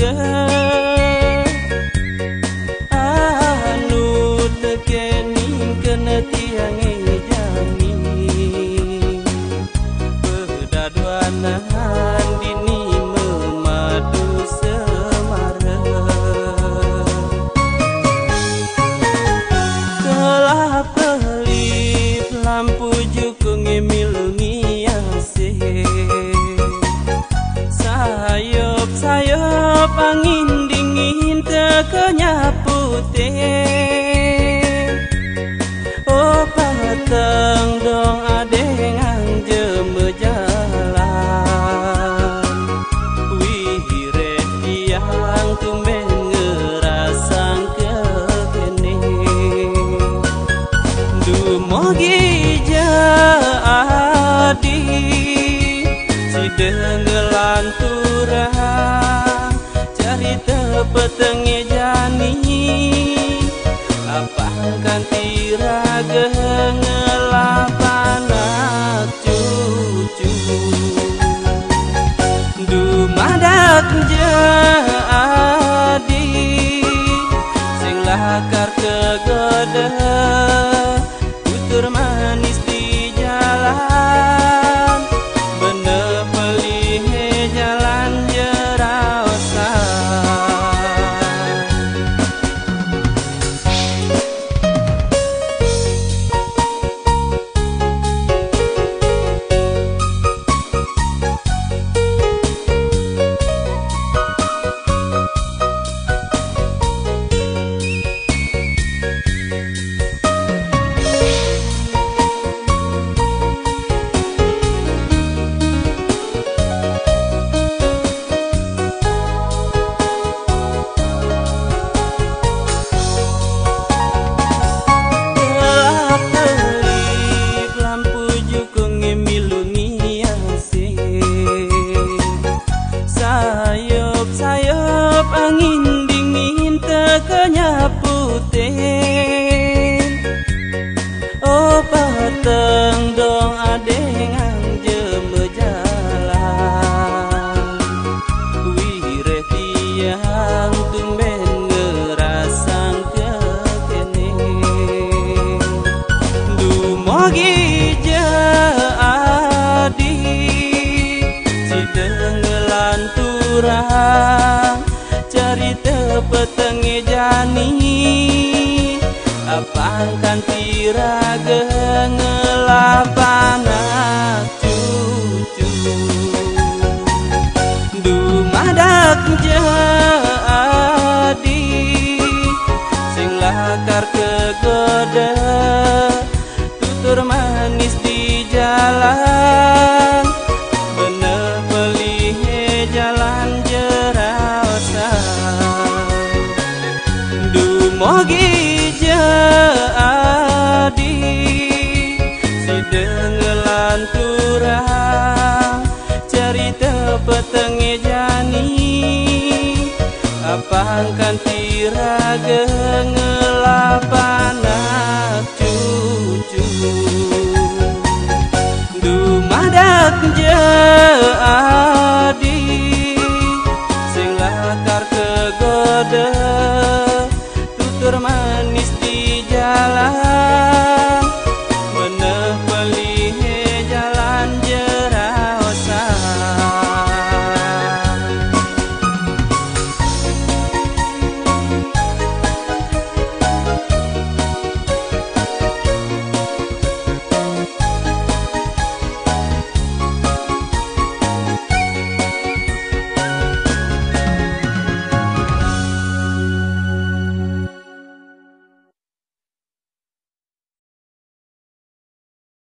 Yeah. sakanya putih. Oh pateng dong ade ngang Wihire yang tumben ngerasang kegeni Dumogi jadi si dengelan turang Cerita petengnya jani apa ganti raga ngelapanak cucu? Dumadak jadi sing lakar kegoda Turang Cari tepetengi jani. Apangkan tiraga ngelapanak cucu dumadak jadi dumogi jadi si denggelan turang cerita petengi jani. Apangkan tiraga ngelapanak cucu dumadak jadi sing tutur mah